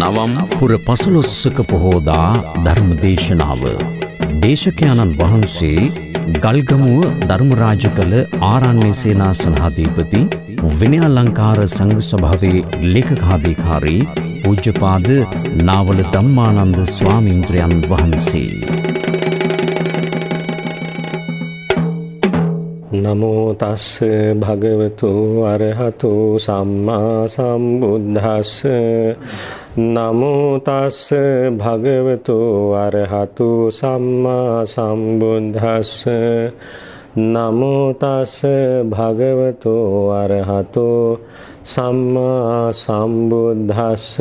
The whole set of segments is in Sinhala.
නවම් පුර පසළොස්සක පොහෝදා ධර්මදේශනාව. දේශකයාණන් වහන්සේ ගල්ගමුව ධර්මරාජ කළ ආරන්නේ සේනාසනහාධීපති විනයාලංකාර සංඝ සභාවේ ලේකකාධිකාරී පූජ්‍යපාද නාවල ධම්මානන්ද ස්වාමීන්ද්‍රයන් වහන්සේ. නමෝ තස්ස භගවතු අරහතු සම්මා සම්බුද්දස්ස නමෝ තස්ස භගවතු අරහතු සම්මා සම්බුද්දස්ස. නමෝ තස්ස භගවතු අරහතු සම්මා සම්බුද්දස්ස.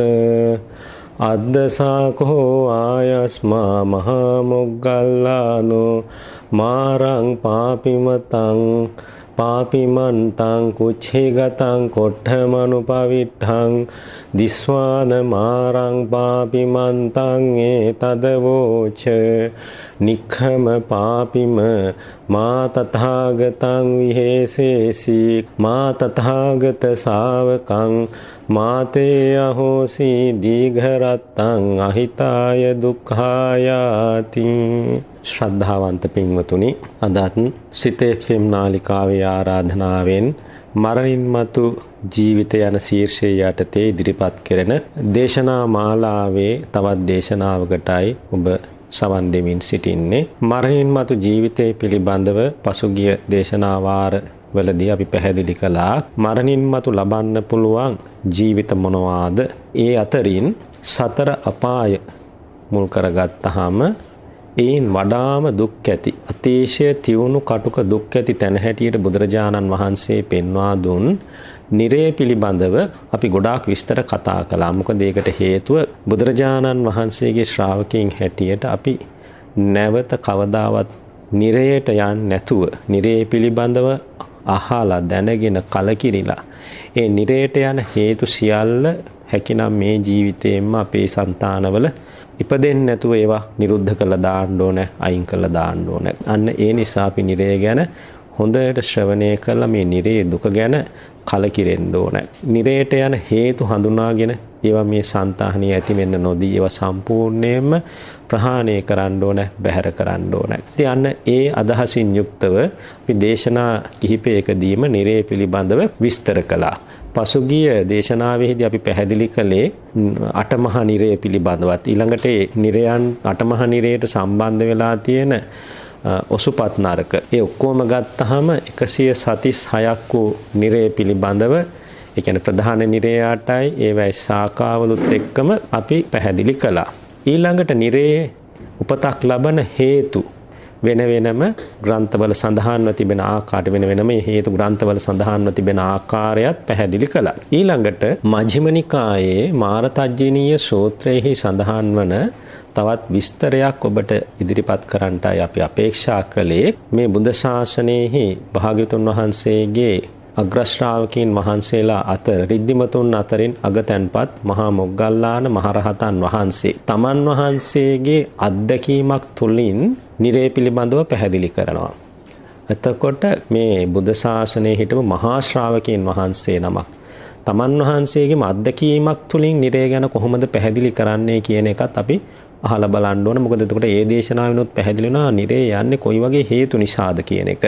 අද්දසාකෝ ආයස්මා මහා මොග්ගල්ලානෝ. මාරං පාපිමතං පාපිමන්තං කුච්චේගතං කොට්ඨමනුපවිට්ඨං දිස්වාන මාරං පාපිමන්තං ඒතදවෝච නික්ඛම පාපිම මා තථාගතං විහෙසේසි මා තථාගත ශාවකං මාතේ අහෝසි දීඝරත්තං අහිතාය දුක්ඛායාති. ශ්‍රද්ධාවන්ත පින්වතුනි අදත් සිත FM නාලිකාවේ ආරාධනාවෙන් මරණින් මතු ජීවිත යන ශීර්ෂය යටතේ ඉදිරිපත් කෙරෙන දේශනා මාලාවේ තවත් දේශනාවකටයි ඔබ සවන් දෙමින් සිටින්නේ. මරණින් මතු ජීවිතය පිළිබඳව පසුගිය දේශනා වාර වලදී අපි පැහැදිලි කළා මරණින් මතු ලබන්න පුළුවන් ජීවිත මොනවාද ඒ අතරින් සතර අපාය මුල් කරගත්තාම ඒන් වඩාම දුක් ඇති අතිශය තියුණු කටුක දුක් ඇති තැන හැටියට බුදුරජාණන් වහන්සේ පෙන්වා දුන් නිරේ පිළිබඳව අපි ගොඩාක් විස්තර කතා කළා. මොකද ඒකට හේතුව බුදුරජාණන් වහන්සේගේ ශ්‍රාවකයන් හැටියට අපි නැවත කවදාවත් නිරයට යන්නේ නැතුව නිරේ පිළිබඳව අහලා දැනගෙන කලකිරිලා ඒ නිරයට යන හේතු සියල්ල හැකිනම් මේ ජීවිතේෙම අපේ సంతානවල ඉපදෙන්නේ නැතුව ඒවා නිරුද්ධ කළා දාන්න ඕන අයින් කළා දාන්න ඕන. අන්න ඒ නිසා අපි නිරය ගැන හොඳට ශ්‍රවණය කළා මේ නිරේ දුක ගැන කලකිරෙන්න ඕන. නිරයට යන හේතු හඳුනාගෙන ඒවා මේ సంతාහනිය ඇති වෙන්න නොදී ඒවා සම්පූර්ණයෙන්ම ප්‍රහාණය කරන්න ඕන බැහැර කරන්න ඕන. ඉතින් අන්න ඒ අදහසින් යුක්තව අපි දේශනා කිහිපයකදීම නිරේ පිළිබඳව විස්තර කළා. පසුගිය දේශනාවෙහිදී අපි පැහැදිලි කළේ අටමහා නිරය පිළිබඳවත් ඊළඟට නිරයන් අටමහා නිරයට සම්බන්ධ වෙලා තියෙන ඔසුපත් නරක ඒ ඔක්කොම ගත්තාම 136ක් වූ නිරය පිළිබඳව ඒ කියන්නේ ප්‍රධාන නිරයටයි ඒවයි ශාඛාවලුත් එක්කම අපි පැහැදිලි කළා ඊළඟට නිරයේ උපතක් ලබන හේතු වෙන වෙනම ග්‍රන්ථවල සඳහන්ව තිබෙන ආකාරයට වෙන වෙනම හේතු ග්‍රන්ථවල සඳහන්ව තිබෙන ආකාරයත් පැහැදිලි කළා. ඊළඟට මජ්ක්‍ධිම නිකායේ මාරතජ්ජනීය සූත්‍රයේහි සඳහන් වන තවත් විස්තරයක් ඔබට ඉදිරිපත් කරන්නටයි අපි අපේක්ෂා කළේ. මේ බුද්ධ ශාසනයෙහි භාග්‍යතුන් වහන්සේගේ අග්‍රශ්‍රාවකීන් වහන්සේලා අතර රිද්ධිමතුන් අතරින් අගතැන්පත් මහා මොග්ගල්ලාන මහරහතන් වහන්සේ. තමන් වහන්සේගේ අත්දැකීමක් තුළින් නිරේ පිළිබඳව පැහැදිලි කරනවා. එතකොට මේ බුද්ධ ශාසනයේ හිටපු මහා ශ්‍රාවකීන් වහන්සේ නමක්. තමන් වහන්සේගේම අත්දැකීමක් තුළින් නිරේ ගැන කොහොමද පැහැදිලි කරන්නේ කියන එකත් අපි අහලා බලන්න ඕන. මොකද එතකොට ඒ දේශනාවෙනුත් පැහැදිලි වෙනවා නිරේ යන්නේ කොයි වගේ හේතු නිසාද කියන එක.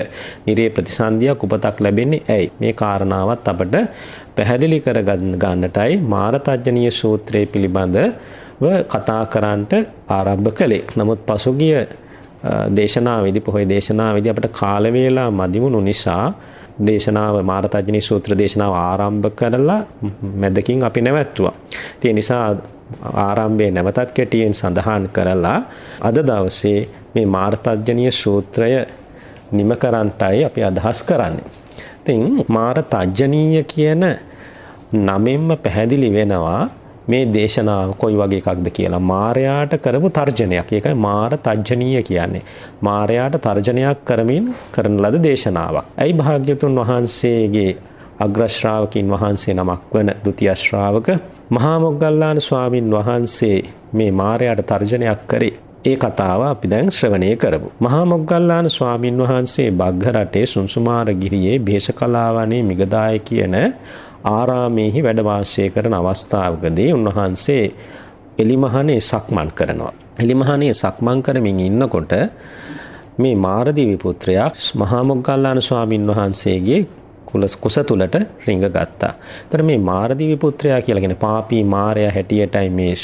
නිරේ ප්‍රතිසන්දියක් උපතක් ලැබෙන්නේ ඇයි? මේ කාරණාවත් අපට පැහැදිලි කර ගන්නටයි මාරතජ්ජනීය සූත්‍රය පිළිබඳව කතා කරන්නට ආරම්භ කළේ. නමුත් පසුගිය දේශනාවේදී පොහොය දේශනාවේදී අපිට කාල වේලා මදිමුණු නිසා දේශනාව මාරතජ්ජනී සූත්‍ර දේශනාව ආරම්භ කරලා මැදකින් අපි නැවැත්තුවා. ඒ නිසා ආරම්භයේ නැවතත් කෙටියෙන් සඳහන් කරලා අද දවසේ මේ මාර්තජ්ජනීය සූත්‍රය නිම කරන්නටයි අපි අදහස් කරන්නේ. ඉතින් මාර්තජ්ජනීය කියන නමෙන්ම පැහැදිලි වෙනවා මේ දේශනාව කොයි වගේ එකක්ද කියලා මාරයාට කරපු තර්ජනයක්. ඒකයි මාර තර්ජනීය කියන්නේ. මාරයාට තර්ජනයක් කරමින් කරන ලද දේශනාවක්. ඇයි භාග්‍යතුන් වහන්සේගේ අග්‍ර ශ්‍රාවකින් වහන්සේ නමක් වන ဒုတိ ය ශ්‍රාවක මහා මොග්ගල්ලාන ස්වාමින් වහන්සේ මේ මාරයාට තර්ජනයක් කරේ. ඒ කතාව අපි දැන් ශ්‍රවණය කරමු. මහා මොග්ගල්ලාන ස්වාමින් වහන්සේ බග්ග රටේ සුන්සුමාර ගිරියේ බේසකලාවනේ මිගදාය කියන ආරාමේහි වැඩ වාසය කරන අවස්ථාවකදී උන්වහන්සේ එලිමහනේ සක්මන් කරනවා. එලිමහනේ සක්මන් කරමින් ඉන්නකොට මේ මාරදීවි පුත්‍රයා මහා මොග්ගල්ලාන ස්වාමින් වහන්සේගේ කුස තුලට රිංග ගත්තා. එතකොට මේ මාරදීවි පුත්‍රයා කියලාගෙන පාපී මාරයා හැටියටයි මේ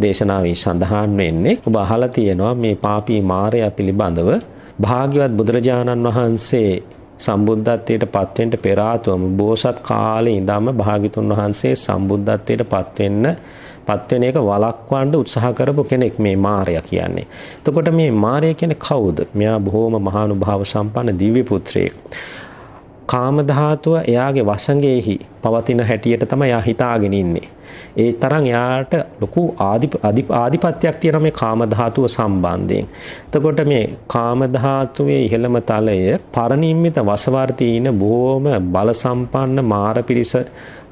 දේශනාවේ සඳහන් වෙන්නේ. ඔබ අහලා තියෙනවා මේ පාපී මාරයා පිළිබඳව භාග්‍යවත් බුදුරජාණන් වහන්සේ සම්බුද්ධත්වයට පත්වෙන්න පෙර ආතුවම බෝසත් කාලේ ඉඳන්ම භාග්‍යතුන් වහන්සේ සම්බුද්ධත්වයට පත්වෙන්න පත්වෙන එක වළක්වන්න උත්සාහ කරපු කෙනෙක් මේ මාරයා කියන්නේ. එතකොට මේ මාරයා කියන්නේ කවුද? මෙයා බොහෝම මහානුභාව සම්පන්න දිව්‍ය පුත්‍රයෙක්. කාම ධාතුව එයාගේ වසඟෙහි පවතින හැටියට තමයි එයා හිතාගෙන ඉන්නේ. ඒ තරම් එයාට ලොකු ආධිපත්‍යයක් තියෙනවා මේ කාම ධාතුව සම්බන්ධයෙන්. එතකොට මේ කාම ධාතුවේ ඉහළම තලය පරිනිම්මිත වසවර්තීන බොහොම බල සම්පන්න මාර පිරිස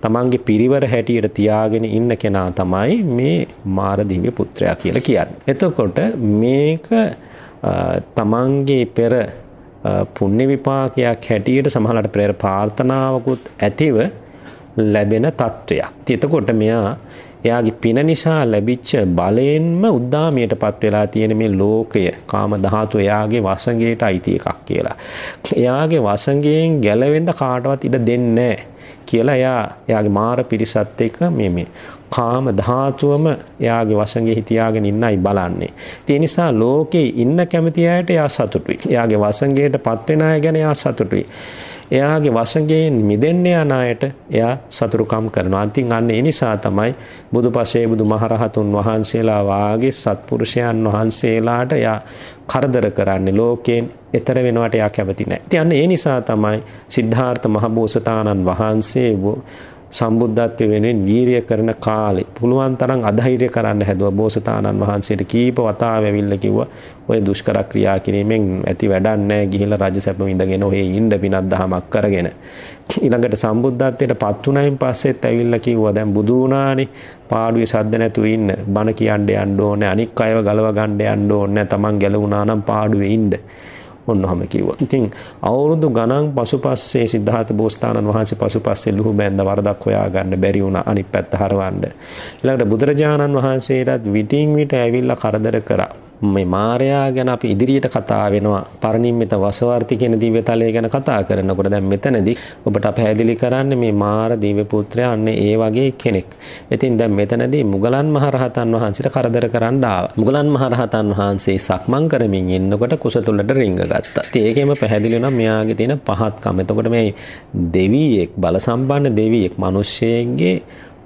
තමන්ගේ පිරිවර හැටියට තියාගෙන ඉන්න කෙනා තමයි මේ මාර දිව්‍ය පුත්‍රයා කියලා කියන්නේ. එතකොට මේක තමන්ගේ පෙර පුණ්‍ය විපාකයක් හැටියට සමහරවිට පෙර ප්‍රාර්ථනාවකුත් ඇතිව ලැබෙන තත්වයක්. එතකොට මෙයා එයාගේ පින නිසා ලැබිච්ච බලයෙන්ම උද්දාමියටපත් වෙලා තියෙන මේ ලෝකය කාම ධාතු එයාගේ වසඟයට අයිති එකක් කියලා. එයාගේ වසඟයෙන් ගැලවෙන්න කාටවත් ඉඩ දෙන්නේ කියලා එයා එයාගේ මාර පිරිසත් එක්ක මේ මේ කාම ධාතුවම එයාගේ වසඟෙහි තියාගෙන ඉන්නයි බලන්නේ. ඒ නිසා ලෝකේ ඉන්න කැමති අයට එයා සතුටුයි. එයාගේ වසඟයට පත් වෙන අය ගැන එයා සතුටුයි. එයාගේ වසඟයෙන් මිදෙන්න යන අයට එයා සතුරුකම් කරනවා. අන්තින් අන්න ඒ නිසා තමයි බුදුපසේ බුදුමහරහතුන් වහන්සේලා වාගේ සත්පුරුෂයන් වහන්සේලාට එයා කරදර කරන්නේ ලෝකයෙන් එතර වෙනවට එයා කැමති නැහැ. ඉතින් අන්න ඒ නිසා තමයි සිද්ධාර්ථ මහබෝසතාණන් වහන්සේ සම්බුද්ධත්වය වෙනුවෙන් වීරිය කරන කාලේ. පුළුවන් තරම් අධෛර්ය කරන්න හැදුවා. බෝසතාණන් වහන්සේට කීප වතාව ඇවිල්ලා කිව්වා ඔය දුෂ්කර ක්‍රියා කිරීමෙන් ඇති වැඩක් නැහැ ගිහිල්ලා රජ සැප විඳගෙන ඔහේ ඉන්න පිනක් දහමක් කරගෙන. ඊළඟට සම්බුද්ධත්වයට පත් වුණයින් පස්සෙත් ඇවිල්ලා කිව්වා දැන් බුදු වුණානේ. පාඩුවේ සද්ද නැතුව ඉන්න. බණ කියන්න යන්න ඕනේ. අනික් අයව ගලව ගන්න යන්න ඕනේ. තමන් ගැලවුණා නම් පාඩුවේ ඉන්න. ඔන්නොහම කිව්වා. ඉතින් අවුරුදු ගණන් පසුපස්සේ සිද්ධාර්ථ බෝසතාණන් වහන්සේ පසුපස්සේ ලුහු බැඳ වරදක් හොයාගන්න බැරි වුණා අනිත් පැත්ත හරවන්න. ඊළඟට බුදුරජාණන් වහන්සේටත් විටින් විට ඇවිල්ලා කරදර කරා. මේ මාරයා ගැන අපි ඉදිරියට කතා වෙනවා පරිනිම්මිත වසවර්ති කියන දිව්‍ය තලය ගැන කතා කරනකොට දැන් මෙතනදී ඔබට පැහැදිලි කරන්නේ මේ මාර දිව්‍ය පුත්‍රයා අන්න ඒ වගේ කෙනෙක්. ඉතින් දැන් මෙතනදී මුගලන් මහරහතන් වහන්සේට කරදර කරන්න ආවා. මුගලන් මහරහතන් වහන්සේ සක්මන් කරමින් ඉන්නකොට කුස තුලට රිංග ගත්තා. ඉතින් ඒකෙම පැහැදිලි වෙනවා මෙයාගේ තියෙන පහත්කම. එතකොට මේ දෙවියෙක් බල සම්පන්න දෙවියෙක් මිනිස්සෙගේ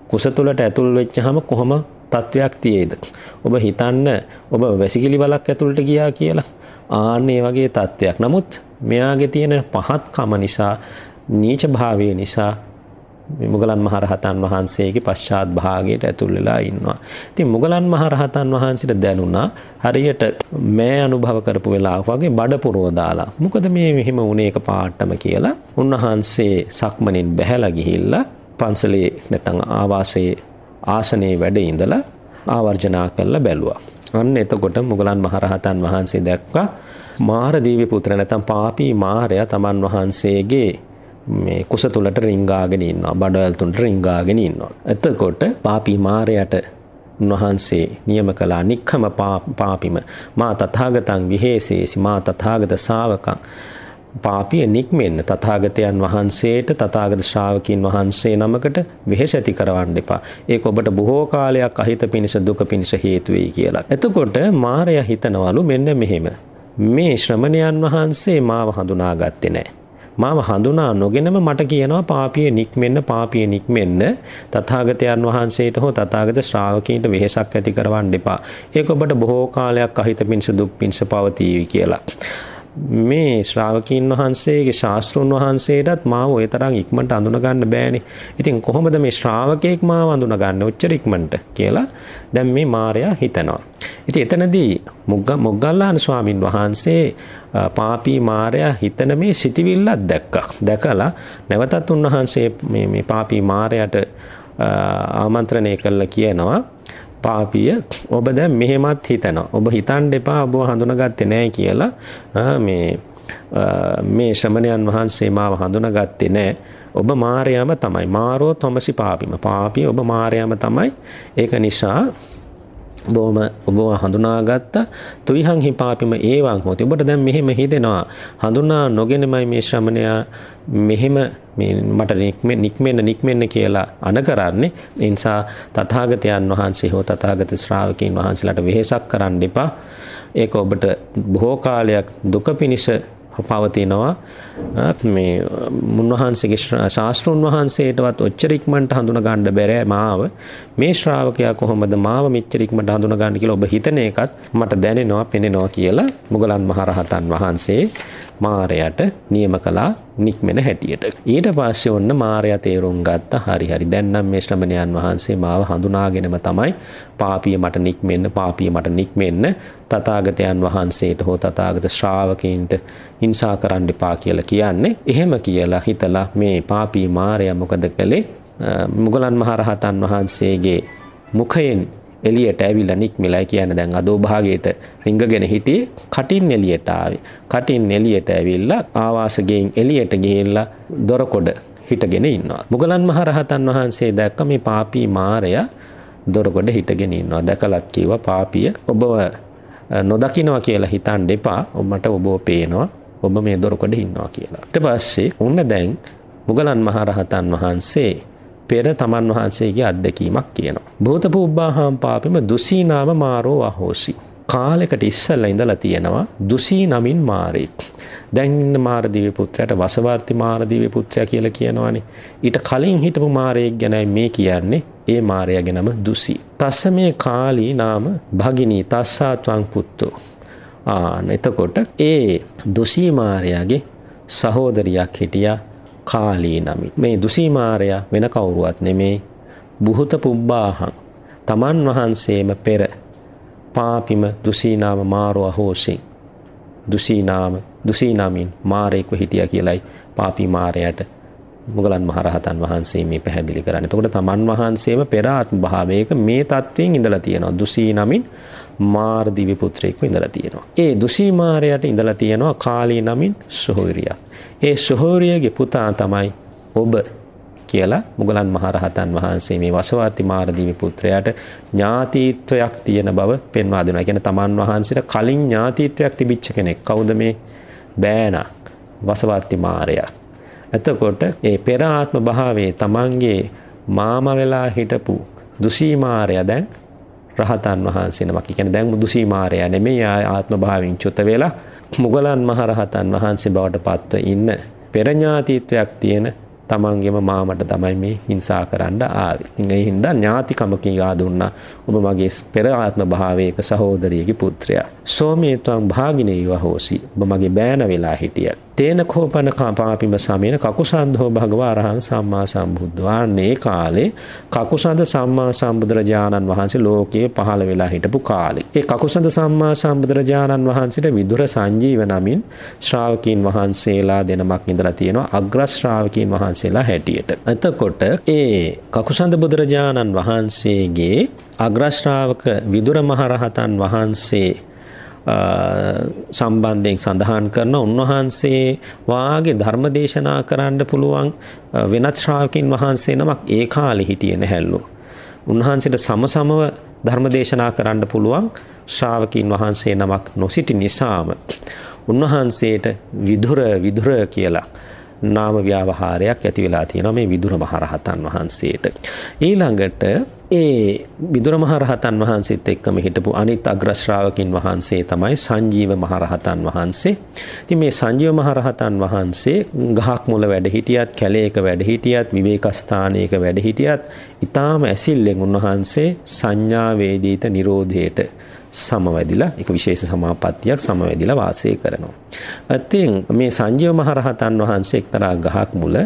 කුස තුලට ඇතුල් වෙච්චහම කොහොම තත්වයක් තියේද. ඔබ හිතන්න ඔබ වැසිකිලි බලක් ඇතුළට ගියා කියලා. ආන්න ඒ වගේ තත්ත්වයක්. නමුත් මෙයාගේ තියෙන පහත්කම නිසා නීච භාවය නිසා මුගලන් මහරහතන් වහන්සේගේ පශ්චාත් භාගයට ඇතුල් වෙලා ඉන්නවා. ඉතින් මුගලන් මහරහතන් වහන්සේට දැනුණා හරියට මෑ අනුභව කරපු වෙලාවක වගේ බඩ පුරව දාලා. මොකද මේ මෙහෙම වුණේ එක පාටම කියලා. උන්වහන්සේ සක්මනින් බැහැලා ගිහිල්ලා පන්සලේ නැත්නම් ආවාසයේ ආසනයේ වැඩ ඉඳලා ආවර්ජනා කරලා බැලුවා. අන්න එතකොට මුගලන් මහරහතන් වහන්සේ දැක්කා මාරදීවි පුත්‍ර නැත්නම් පාපී මාරයා තමන් වහන්සේගේ මේ කුස තුලට රිංගාගෙන ඉන්නවා බඩවැල් තුලට රිංගාගෙන ඉන්නවා. එතකොට පාපී මාරයට උන්වහන්සේ නියම කළා නික්ඛම පාපිම මා තථාගතං විහෙසේසි මා තථාගත ශාවකං පාපිය නික්මෙන්න තථාගතයන් වහන්සේට තථාගත ශ්‍රාවකීන් වහන්සේ නමකට වෙහෙස ඇති කරවන්න එපා. ඒක ඔබට බොහෝ කාලයක් අහිත පිණිස දුක පිණිස හේතු වෙයි කියලා. එතකොට මාරයා හිතනවලු මෙන්න මෙහෙම. මේ ශ්‍රමණයන් වහන්සේ මාව හඳුනාගත්තේ නැහැ. මාව හඳුනා නොගෙනම මට කියනවා පාපිය නික්මෙන්න පාපිය නික්මෙන්න තථාගතයන් වහන්සේට හෝ තථාගත ශ්‍රාවකීන්ට වෙහෙසක් ඇති කරවන්න එපා. ඒක ඔබට බොහෝ කාලයක් අහිත පිණිස දුක් පිණිස පවතී කියලා. මේ ශ්‍රාවකීන් වහන්සේගේ ශාස්ත්‍රුන් වහන්සේටත් මාව ඔය තරම් ඉක්මනට අඳුන ගන්න බෑනේ. ඉතින් කොහොමද මේ ශ්‍රාවකෙක් මාව අඳුන ගන්න ඔච්චර ඉක්මනට කියලා දැන් මේ මාර්යා හිතනවා. ඉතින් එතනදී මොග්ග මොග්ගල්ලාන ස්වාමින් වහන්සේ පාපී මාර්යා හිතන මේ සිටිවිල්ලක් දැක්කා. දැකලා නැවතත් උන්වහන්සේ මේ මේ පාපී මාර්යාට ආමන්ත්‍රණය කළා කියනවා පාපිය ඔබ දැන් මෙහෙමත් හිතනවා. ඔබ හිතන්න එපා ඔබ හඳුනාගත්තේ නැහැ කියලා. මේ මේ ශ්‍රමණයන් වහන්සේ මාව හඳුනාගත්තේ නැහැ. ඔබ මාරයම තමයි. මාරෝ තමසි පාපිම. පාපිය ඔබ මාරයම තමයි. ඒක නිසා බොහොම ඔබ හඳුනාගත්ත. තුයිහං හි පාපිම ඒවන් හොති. ඔබට දැන් මෙහෙම හිතෙනවා. හඳුනා නොගෙනමයි මේ ශ්‍රමණයා මෙහෙම මට නික්මෙන්න නික්මෙන්න කියලා අන කරන්නේ එනිසා තථාගතයන් වහන්සේ හෝ තථාගත ශ්‍රාවකයන් වහන්සේලාට වෙහෙසක් කරන්න එපා. ඒක ඔබට බොහෝ කාලයක් දුක පිණිස පවතිනවා. මේ මුන්වහන්සේගේ ශාස්ත්‍රුන් වහන්සේටවත් ඔච්චර ඉක්මනට හඳුන ගන්න බැරෑ මාව මේ ශ්‍රාවකයා කොහොමද මාව මෙච්චර ඉක්මනට හඳුන ගන්න කියලා ඔබ හිතන එකත් මට දැනෙනවා පෙනෙනවා කියලා මුගලන් මහරහතන් වහන්සේ මාරයට නියම කළා. නික්මෙන හැටියට. ඊට පස්සේ ඔන්න මාරයා තේරුම් ගත්ත හරි හරි දැන් නම් මේ ශ්‍රමණයන් වහන්සේ මාව හඳුනාගෙනම තමයි පාපිය මට නික්මෙන්න පාපිය මට නික්මෙන්න තථාගතයන් වහන්සේට හෝ තථාගත ශ්‍රාවකීන්ට හිංසා කරන්න එපා කියලා කියන්නේ. එහෙම කියලා හිතලා මේ පාපී මාරයා මොකද කළේ? මුගලන් මහරහතන් වහන්සේගේ මුඛයෙන් එලියට ඇවිල්ලා නික්මිලා කියන දැන් අදෝ භාගයට රිංගගෙන හිටියේ කටින් එලියට ආවේ. කටින් එලියට ඇවිල්ලා ආවාසගෙන් එලියට ගිහිල්ලා දොරකොඩ හිටගෙන ඉන්නවා. මුගලන් මහරහතන් වහන්සේ දැක්ක මේ පාපී මාරයා දොරකොඩ හිටගෙන ඉන්නවා. දැකලත් කිව්වා පාපිය ඔබව නොදකින්නවා කියලා හිතන්න එපා. මට ඔබව පේනවා. ඔබ මේ දොරකොඩ ඉන්නවා කියලා. ඊට පස්සේ උන්න දැන් මුගලන් මහරහතන් වහන්සේ පෙර තමන් වහන්සේගේ අත්දැකීමක් කියනවා. භූත පුබ්බාහාම් පාපෙම දුසී නාම මාරෝ අහෝසි. කාලෙකට ඉස්සල්ලා ඉඳලා තියෙනවා දුසී නමින් මාරෙක්. දැන් මාරදිව්‍ය පුත්‍රයාට වසවර්ති මාරදිව්‍ය පුත්‍රයා කියලා කියනවානේ. ඊට කලින් හිටපු මාරයෙක් ගැනයි මේ කියන්නේ. ඒ මාරයාගේ නම දුසී. තස්ස මේ කාලී නාම භගිනී තස්සාත්වං පුත්තෝ. ආන එතකොට ඒ දුසී මාරයාගේ සහෝදරියක් හිටියා කාලී නමි. මේ දුසීමාරයා වෙන කවුරුවත් නෙමේ බුහත පුබ්බාහං තමන් වහන්සේම පෙර පාපිම දුසීනාම මාරෝ අහෝසින් දුසීනාම දුසීනාමින් මාරයෙක්ව හිටිය කියලයි පාපි මාරයට මුගලන් මහරහතන් වහන්සේ මේ පැහැදිලි කරන්නේ. එතකොට තමන් වහන්සේම පෙර ආත්ම භාවයක මේ තත්වයෙන් ඉඳලා තියෙනවා. දුසී නමින් මාර දිව්‍ය පුත්‍රයෙක්ව ඉඳලා තියෙනවා. ඒ දුසී මාරයට ඉඳලා තියෙනවා කාලී නමින් සොහොයුරියක්. ඒ සොහෝරියගේ පුතා තමයි ඔබ කියලා මුගලන් මහරහතන් වහන්සේ මේ වසවාති මාරදීවි පුත්‍රයාට ඥාතීත්වයක් තියෙන බව පෙන්වා දෙනවා. කියන්නේ තමන් වහන්සේට කලින් ඥාතීත්වයක් තිබිච්ච කෙනෙක්. කවුද මේ බෑනා වසවාති මාරයා. එතකොට ඒ පෙර ආත්ම භාවයේ තමන්ගේ මාම වෙලා හිටපු දුසී මාරයා දැන් රහතන් වහන්සේ නමක්. කියන්නේ දැන් දුසී මාරයා නෙමෙයි ආත්ම භාවයෙන් චුත වෙලා මුගලන් මහරහතන් වහන්සේ බවට පත්ව ඉන්න පෙරඥාතීත්වයක් තියෙන තමන්ගේම මාමට තමයි මේ හිංසා කරන්න ආවේ. ඉතින් ඒ හින්දා ඥාතිකමකින් යා දුන්නා ඔබ මගේ පෙර ආත්ම භාවයක සහෝදරියගේ පුත්‍රයා. සෝමේත්වං භාගිනේව හෝසි. ඔබ මගේ බෑන වෙලා හිටියා. තේන කෝපන කාපාපිම සමේන කකුසන්ධෝ භගවා අරහං සම්මා සම්බුද්ධවාන්නේ කාලේ කකුසඳ සම්මා සම්බුදුරජාණන් වහන්සේ ලෝකයේ පහළ වෙලා හිටපු කාලේ. ඒ කකුසඳ සම්මා සම්බුදුරජාණන් වහන්සේට විදුර සංජීව නමින් ශ්‍රාවකීන් වහන්සේලා දෙනමක් ඉඳලා තියෙනවා අග්‍ර ශ්‍රාවකීන් වහන්සේලා හැටියට. එතකොට ඒ කකුසඳ බුදුරජාණන් වහන්සේගේ අග්‍ර ශ්‍රාවක විදුර මහරහතන් වහන්සේ සම්බන්ධයෙන් සඳහන් කරන උන්වහන්සේ වාගේ ධර්ම දේශනා කරන්න පුළුවන් වෙනත් ශ්‍රාවකින් වහන්සේ නමක් ඒ කාලේ හිටියේ නැහැලු. උන්වහන්සේට සමසමව ධර්ම දේශනා කරන්න පුළුවන් ශ්‍රාවකින් වහන්සේ නමක් නොසිටි නිසාම උන්වහන්සේට විදුර විදුර කියලා නාම ව්‍යවහාරයක් ඇති වෙලා තියෙනවා මේ විදුර මහරහතන් වහන්සේට. ඊළඟට ඒ විදුර මහරහතන් වහන්සේත් එක්කම හිටපු අනිත් අග්‍ර ශ්‍රාවකින් වහන්සේ තමයි සංජීව මහරහතන් වහන්සේ. ඉතින් මේ සංජීව මහරහතන් වහන්සේ ගහක් මුල වැඩ හිටියත්, කැලේක වැඩ හිටියත්, විවේකස්ථානයක වැඩ හිටියත්, ඊටාම ඇසිල්ලෙන් උන්වහන්සේ සංඥා වේදිත නිරෝධයට සමවැදිලා එක විශේෂ සමාපත්තියක් සමවැදිලා වාසය කරනවා. ඉතින් මේ සංජීව මහරහතන් වහන්සේ එක්තරා ගහක් මුල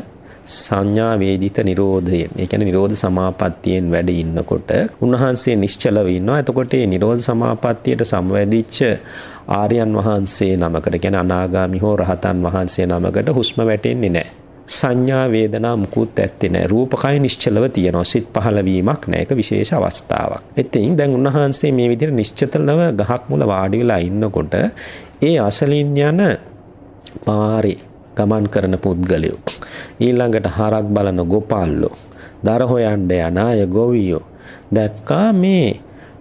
සංඥා වේදිත නිරෝධයෙන් ඒ කියන්නේ නිරෝධ සමාපත්තියෙන් වැඩ ඉන්නකොට උන්වහන්සේ නිශ්චලව ඉන්නවා. එතකොට මේ නිරෝධ සමාපත්තියට සමවැදිච්ච ආර්යයන් වහන්සේ නමකට කියන්නේ අනාගාමි හෝ රහතන් වහන්සේ නමකට හුස්ම වැටෙන්නේ නැහැ. සංඥා වේදනා මුකුත් ඇත්තේ නැහැ. රූපකය නිශ්චලව තියෙනවා. සිත් පහළ වීමක් නැහැ. ඒක විශේෂ අවස්ථාවක්. ඉතින් දැන් උන්වහන්සේ මේ විදිහට නිශ්චතලව ගහක් මුල වාඩි වෙලා ඉන්නකොට ඒ අසලින් යන පාරේ ගමන් කරන පුද්ගලයෝ ඊළඟට හරක් බලන ගොපල්ලෝ දර හොයන්න යන අය ගොවියෝ දැක්කා මේ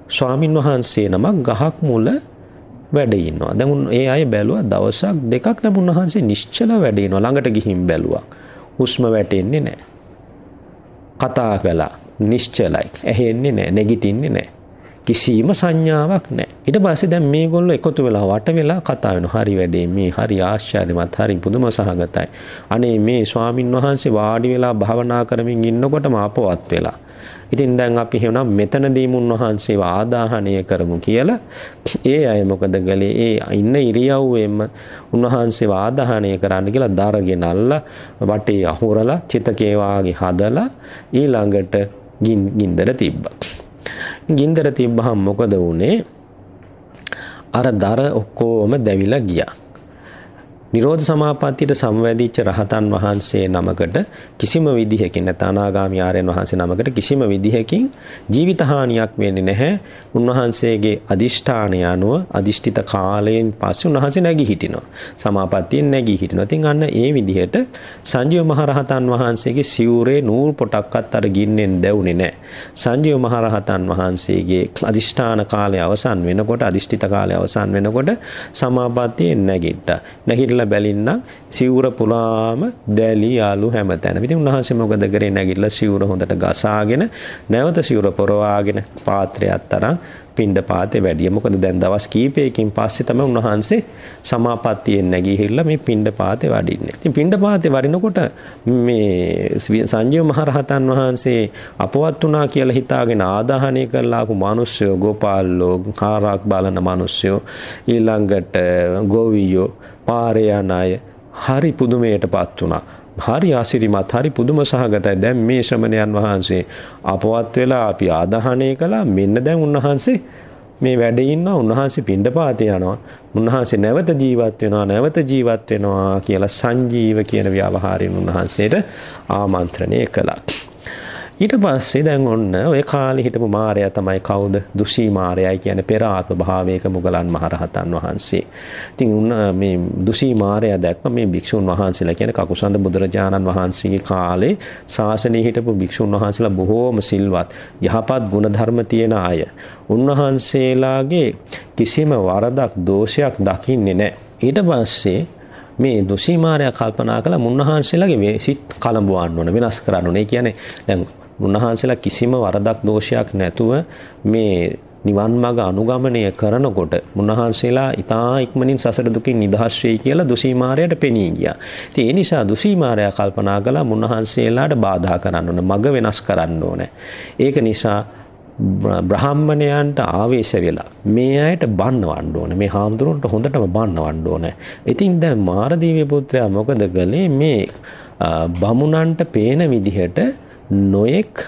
ස්වාමින් වහන්සේ නමක් ගහක් මුල වැඩ ඉන්නවා. දැන් ඒ අය බැලුවා දවසක් දෙකක් දැන් උන්වහන්සේ නිශ්චල වැඩ ඉනවා. ළඟට ගිහින් බැලුවා. හුස්ම වැටෙන්නේ නැහැ. කතා කළා. නිශ්චලයි. ඇහෙන්නේ නැහැ. නැගිටින්නේ නැහැ. කිසිම සංඥාවක් නැහැ. ඊට පස්සේ දැන් මේගොල්ලෝ එකතු වෙලා වට වෙලා කතා වෙනවා. හරි වැඩේ මේ හරි ආශ්චර්යමත් හරි පුදුම සහගතයි. අනේ මේ ස්වාමින් වහන්සේ වාඩි වෙලා භාවනා කරමින් ඉන්නකොටම අපවත් වෙලා. ඉතින් දැන් අපි එහෙනම් මෙතනදී මුන්වහන්සේව ආදාහනය කරමු කියලා ඒ අය මොකද ගලේ ඒ ඉන්න ඉරියව්වෙම උන්වහන්සේව ආදාහනය කරන්න කියලා දරගෙන අල්ලා වටේ අහුරලා චිතකේ වාගේ හදලා ඊළඟට ගින්දර තිබ්බා. ගින්දර තිබ්බහම මොකද වුනේ? අර දර ඔක්කොම දැවිලා ගියා. නිරෝධ සමාපත්තියට සමවැදිච්ච රහතන් වහන්සේ නමකට කිසිම විදිහකින් නැත්නම් අනාගාමී ආර්යයන් වහන්සේ නමකට කිසිම විදිහකින් ජීවිත හානියක් වෙන්නේ නැහැ. උන්වහන්සේගේ අදිෂ්ඨානය අනුව අදිෂ්ඨිත කාලයෙන් පස්සේ උන්වහන්සේ නැගී හිටිනවා. සමාපත්තියෙන් නැගී හිටිනවා. ඉතින් අන්න ඒ විදිහට සංජීව මහරහතන් වහන්සේගේ සිවුරේ නූල් පොටක්වත් අර ගින්නෙන් දැවුනේ නැහැ. සංජීව මහරහතන් වහන්සේගේ අදිෂ්ඨාන කාලය අවසන් වෙනකොට අදිෂ්ඨිත කාලය අවසන් වෙනකොට සමාපත්තියෙන් නැගිට්ටා. නැගිටලා නැගිටලා බැලින්නම් සිවුර පුලාම දැලි යාලු හැමතැනම. ඉතින් උන්වහන්සේ මොකද කරේ නැගිටලා සිවුර හොඳට ගසාගෙන නැවත සිවුර පොරවාගෙන පාත්‍රයක් තරම් පින්ඩ පාතේ වැඩිය. මොකද දැන් දවස් කීපයකින් පස්සේ තමයි උන්වහන්සේ සමාපත්තියෙන් නැගිහිල්ලා මේ පින්ඩ පාතේ වඩින්නේ. ඉතින් පින්ඩ පාතේ වඩිනකොට මේ සංජීව මහරහතන් වහන්සේ අපවත් වුණා කියලා හිතාගෙන ආදාහනය කරලා ආපු මිනිස්සු ගෝපාලෝ කාරක් බලන මිනිස්සු ඊළඟට ගෝවියෝ පාරේ යන අය හරි පුදුමයටපත් වුණා. හරි ආසිරිමත් හරි පුදුම සහගතයි. දැන් මේ ශ්‍රමණයන් වහන්සේ අපවත් වෙලා අපි ආදාහනය කළා. මෙන්න දැන් උන්වහන්සේ මේ වැඩේ ඉන්නවා. උන්වහන්සේ පිණ්ඩපාතේ යනවා. උන්වහන්සේ නැවත ජීවත් වෙනවා. නැවත ජීවත් වෙනවා කියලා සංජීව කියන ව්‍යවහාරයෙන් උන්වහන්සේට ආමන්ත්‍රණය කළා. ඊට පස්සේ දැන් ඔන්න ඔය කාලේ හිටපු මාරයා තමයි කවුද? දුෂී මාරයයි කියන්නේ පෙර ආත්ම භාවයක මුගලන් මහරහතන් වහන්සේ. ඉතින් මේ දුෂී මාරයා දැක්ක මේ භික්ෂුන් වහන්සේලා කියන්නේ කකුසඳ බුදුරජාණන් වහන්සේගේ කාලේ ශාසනයේ හිටපු භික්ෂුන් වහන්සේලා බොහෝම සිල්වත් යහපත් ගුණධර්ම තියෙන අය. උන්වහන්සේලාගේ කිසිම වරදක් දෝෂයක් දකින්නේ නැහැ. ඊට පස්සේ මේ දුෂීමාරයා කල්පනා කළා මුන්නහන්සේලාගේ සිත් කලඹවන්න ඕන වෙනස් කරන්න ඕනේ. ඒ කියන්නේ දැන් උන්වහන්සේලා කිසිම වරදක් දෝෂයක් නැතුව මේ නිවන් මඟ අනුගමනය කරනකොට උන්වහන්සේලා ඊටා ඉක්මනින් සසර දුකින් නිදහස් වෙයි කියලා දුසීමාරයට පෙනී ගියා. ඉතින් ඒ නිසා දුසීමාරයා කල්පනා කළා උන්වහන්සේලාට බාධා කරන්න ඕනේ, මඟ වෙනස් කරන්න ඕනේ. ඒක නිසා බ්‍රාහ්මණයන්ට ආවේශ වෙලා මේ අයට බන්නවන්න ඕනේ. මේ හාමුදුරුවන්ට හොඳටම බන්නවන්න ඕනේ. ඉතින් දැන් මාරදීවි පුත්‍රයා මොකද කළේ මේ බමුණන්ට පේන විදිහට නොයෙක්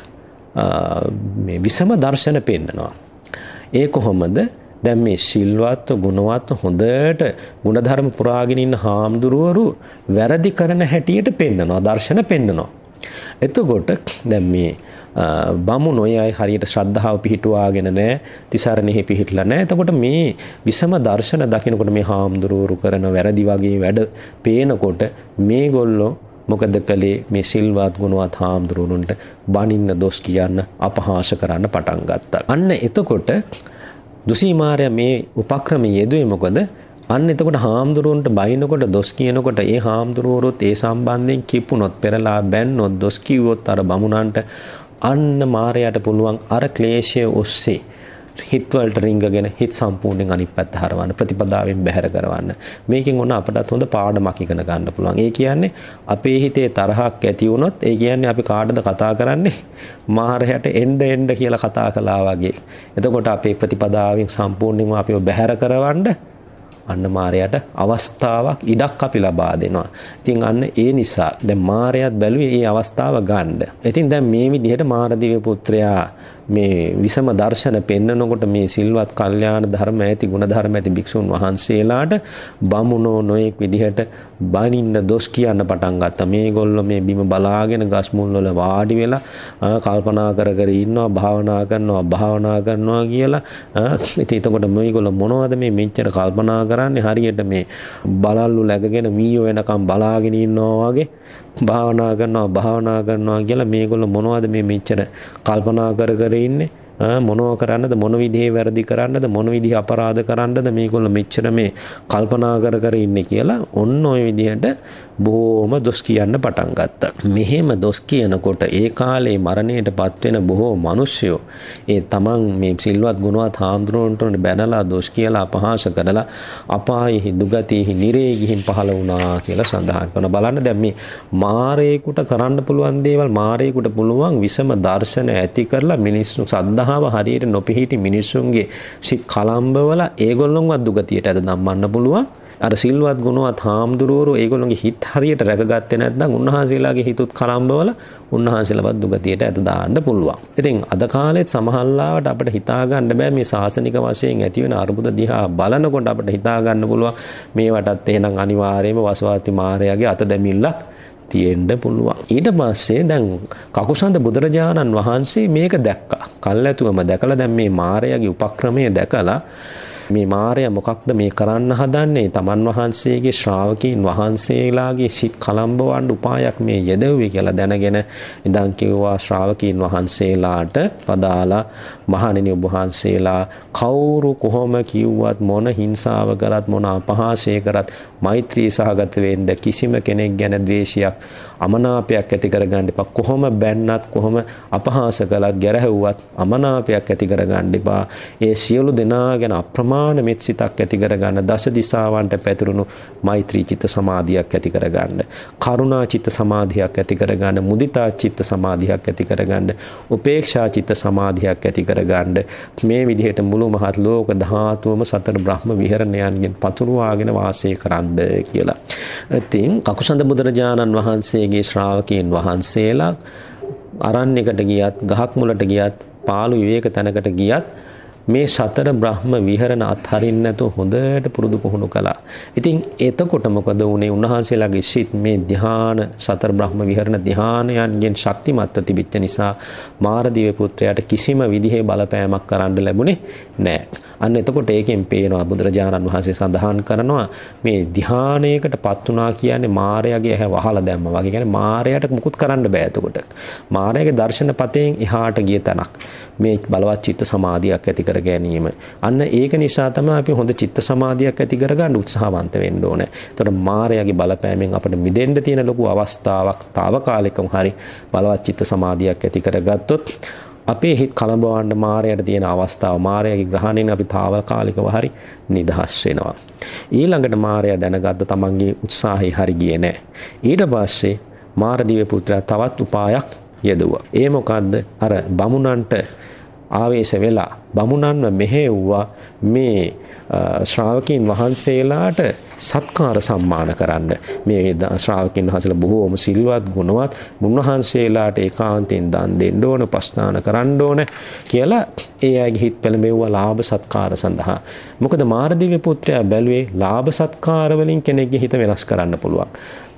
මේ විසම දර්ශන පෙන්නනවා. ඒ කොහොමද දැන් මේ සිල්වත්ව ගුණවත්ව හොඳට ಗುಣධර්ම පුරාගෙන ඉන්න හාමුදුරුවරු වැරදි කරන හැටියට පෙන්නනවා දර්ශන පෙන්නනවා. එතකොට දැන් මේ බමුණු ඔය අය හරියට ශ්‍රද්ධාව පිහිටුවාගෙන නැහැ තිසරණෙහි පිහිටලා නැහැ. එතකොට මේ විසම දර්ශන දකිනකොට මේ හාමුදුරුවරු කරන වැරදි වගේ වැඩ පේනකොට මේගොල්ලෝ මොකද කළේ මේ සිල්වත් ගුණවත් හාමුදුරුවන්ට බනින්න දොස් කියන්න අපහාස කරන්න පටන් ගත්තා. අන්න එතකොට දුසීමාරය මේ උපක්‍රමයේ යෙදුවේ මොකද? අන්න එතකොට හාමුදුරුවන්ට බයිනකොට දොස් කියනකොට ඒ හාමුදුරුවරුත් ඒ සම්බන්ධයෙන් කිපුණොත් පෙරලා බැන්නොත් දොස් කිව්වොත් අර බමුණන්ට අන්න මාරයට පුළුවන් අර ක්ලේශය ඔස්සේ හිත්වලට රිංගගෙන හිත් සම්පූර්ණයෙන් අනිත් පැත්ත හරවන්න ප්‍රතිපදාවෙන් බැහැර කරවන්න. මේකෙන් ඔන්න අපටත් හොඳ පාඩමක් ඉගෙන ගන්න පුළුවන්. ඒ කියන්නේ අපේ හිතේ තරහක් ඇති වුණොත් ඒ කියන්නේ අපි කාටද කතා කරන්නේ? මාරයට එන්න එන්න කියලා කතා කළා වගේ. එතකොට අපේ ප්‍රතිපදාවෙන් සම්පූර්ණයෙන්ම අපිව බැහැර කරවන්න අන්න මාරයට අවස්ථාවක් ඉඩක් අපි ලබා දෙනවා. ඉතින් අන්න ඒ නිසා දැන් මාරයත් බැලුවේ මේ අවස්ථාව ගන්න. ඉතින් දැන් මේ විදිහට මාරදිව්‍ය පුත්‍රයා මේ විසම දර්ශන පෙන්නනකොට මේ සිල්වත් කල්යාණ ධර්ම ඇති ගුණ ධර්ම ඇති භික්ෂුන් වහන්සේලාට බමුණෝ නොයෙක් විදිහට බනින්න දොස් කියන්න පටන් ගත්තා. මේගොල්ලෝ මේ බිම බලාගෙන ගස් මුල් වල වාඩි වෙලා කල්පනා කර කර ඉන්නවා භාවනා කරනවා භාවනා කරනවා කියලා. ඉතින් එතකොට මේගොල්ලෝ මොනවද මේ මෙච්චර කල්පනා කරන්නේ හරියට මේ බලල්ලු läගගෙන මීයෝ වෙනකම් බලාගෙන ඉන්නවා වගේ. භාවනා කරනවා භාවනා කරනවා කියලා මේගොල්ලෝ මොනවද මේ මෙච්චර කල්පනා කර කර ඉන්නේ මොනව කරන්නද මොන විදිහේ වැරදි කරන්නද මොන විදිහ අපරාධ කරන්නද මේගොල්ලෝ මෙච්චර මේ කල්පනා කර කර ඉන්නේ කියලා ඔන්න ඔය විදිහට බොහෝම දොස් කියන්න පටන් ගත්තා. මෙහෙම දොස් කියනකොට ඒ කාලේ මරණයට පත්වෙන බොහෝ මිනිස්සුયો ඒ තමන් මේ සිල්වත් ගුණවත් හාමුදුරුවන්ට බැනලා දොස් කියලා අපහාස කරලා අපායෙහි දුගතියෙහි නිරේ ගිහින් පහළ වුණා කියලා සඳහන් කරනවා. බලන්න දැන් මේ මාරේකුට කරන්න පුළුවන් දේවල් මාරේකුට පුළුවන් විසම දර්ශන ඇති කරලා මිනිස්සු සද්ධාව හරියට නොපිහිටි මිනිස්සුන්ගේ සිත් කලම්බවලා ඒගොල්ලොන්වත් දුගතියට ඇද දම්මන්න පුළුවන්. අර සිල්වත් ගුණවත් හාමුදුරුවෝ ඒගොල්ලොන්ගේ හිත හරියට රැකගත්තේ නැත්නම් උන්වහන්සේලාගේ හිතුත් කලම්බවල උන්වහන්සේලවත් දුගතියට ඇද දාන්න පුළුවන්. ඉතින් අද කාලෙත් සමහරලාවට අපිට හිතා ගන්න බෑ මේ සාසනික වශයෙන් ඇති වෙන අරුබුද දිහා බලනකොට අපිට හිතා ගන්න පුළුවන් මේවටත් එහෙනම් අනිවාර්යයෙන්ම වසවාති මාරයාගේ අත දැමිල්ලක් තියෙන්න පුළුවන්. ඊට පස්සේ දැන් කකුසඳ බුදුරජාණන් වහන්සේ මේක දැක්කා. කල්ැතුවම දැකලා දැන් මේ මාරයාගේ උපක්‍රමය දැකලා මේ මාරය මොකක්ද මේ කරන්න හදන්නේ? තමන් වහන්සේගේ ශ්‍රාවකීන් වහන්සේලාගේ සිත් කලම්බවන්න උපායක් මේ යෙදවුවේ කියලා දැනගෙන ඉඳන් කිව්වා ශ්‍රාවකීන් වහන්සේලාට පදාලා මහණෙනි ඔබ වහන්සේලා කවුරු කොහොම කිව්වත් මොන හිංසාව කරත් මොන අපහාසය කරත් මෛත්‍රී සහගත වෙන්න කිසිම කෙනෙක් ගැන ද්වේෂයක් අමනාපයක් ඇති කරගන්න එපා. කොහොම බැන්නත් කොහොම අපහාස කළත් ගැරහුවත් අමනාපයක් ඇති කරගන්න එපා. ඒ සියලු දෙනා ගැන අප්‍රමාණ මෙත් සිතක් ඇති කරගන්න දස දිසාවන්ට පැතිරුණු මෛත්‍රී චිත්ත සමාධියක් ඇති කරගන්න කරුණා චිත්ත සමාධියක් ඇති කරගන්න මුදිතා චිත්ත සමාධියක් ඇති කරගන්න උපේක්ෂා චිත්ත සමාධියක් ඇති කරගන්න මේ විදිහට මුළු මහත් ලෝක ධාතුවම සතර බ්‍රහ්ම විහරණයන්ගෙන් පතුරවාගෙන වාසය කරන්න කියලා. ඉතින් කකුසඳ බුදුරජාණන් වහන්සේගේ ශ්‍රාවකයන් වහන්සේලා අරණ්‍යකට ගියත් ගහක් මුලට ගියත් පාළු විවේක තැනකට ගියත් මේ සතර බ්‍රහ්ම විහරණ අත්හරින්න නැතුව හොඳට පුරුදු පුහුණු කළා. ඉතින් එතකොට මොකද වුනේ උන්වහන්සේලාගේ සිත් මේ ධ්‍යාන සතර බ්‍රහ්ම විහරණ ධ්‍යානයන්ගෙන් ශක්තිමත්ව තිබිච්ච නිසා මාරදිව පුත්‍රයාට කිසිම විදිහේ බලපෑමක් කරන්න ලැබුණේ නැහැ. අන්න එතකොට ඒකෙන් පේනවා බුදුරජාණන් වහන්සේ සඳහන් කරනවා මේ ධ්‍යානයකටපත් වුණා කියන්නේ මාරයාගේ ඇහැ වහලා දැම්මා වගේ. කියන්නේ මාරයාට මුකුත් කරන්න බෑ එතකොට. මාරයාගේ දර්ශන පතෙන් එහාට ගිය තැනක්. මේ බලවත් චිත්ත සමාධියක් ඇති කර ගැනීම. අන්න ඒක නිසා තමයි අපි හොඳ චිත්ත සමාධියක් ඇති කරගන්න උත්සාහවන්ත වෙන්න ඕනේ. එතකොට මායයාගේ බලපෑමෙන් අපිට මිදෙන්න තියෙන ලොකු අවස්ථාවක් తాවකාලිකව හරි බලවත් චිත්ත සමාධියක් ඇති කරගත්තොත් අපේ හිත කලඹවන්න මායයට තියෙන අවස්ථාව මායයාගේ ග්‍රහණයෙන් අපි తాවකාලිකව හරි නිදහස් වෙනවා. ඊළඟට මායයා දැනගත්ත තමන්ගේ උත්සාහය හරි ගියේ නැහැ. ඊට පස්සේ මාරදිව පුත්‍රයා තවත් උපායක් යෙදුවා. ඒ මොකද්ද? අර බමුණන්ට ආවේශ වෙලා බමුණන්ව මෙහෙව්වා මේ ශ්‍රාවකීන් වහන්සේලාට සත්කාර සම්මාන කරන්න. මේ ශ්‍රාවකීන් වහන්සේලා බොහෝම සිල්වත් ගුණවත් මුන්වහන්සේලාට ඒකාන්තයෙන් දන් දෙන්න ඕන ප්‍රස්ථාන කරන්න ඕන කියලා ඒ අයගේ හිත් පෙළඹෙව්වා ලාභ සත්කාර සඳහා. මොකද මාරදිව්‍ය පුත්‍රයා බැලුවේ ලාභ සත්කාර වලින් කෙනෙක්ගේ හිත වෙනස් කරන්න පුළුවන්.